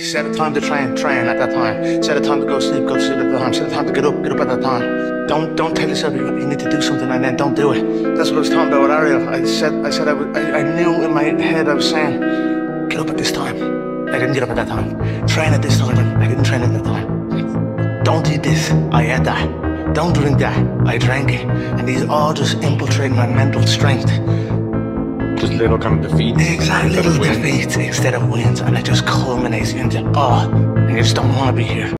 Set a time to train, train at that time. Set a time to go sleep, go to sleep at that time. Set a time to get up, get up at that time. Don't don't tell yourself you, you need to do something and then don't do it. That's what I was talking about with Ariel. I said I said I, I, I knew in my head I was saying, get up at this time. I didn't get up at that time. Train at this time. I didn't train at that time. Don't eat this. I ate that. Don't drink that. I drank it. And these all just infiltrate my mental strength. Just little kind of defeats. Exactly, little defeats instead of wins, and it just culminates into oh, I just don't want to be here.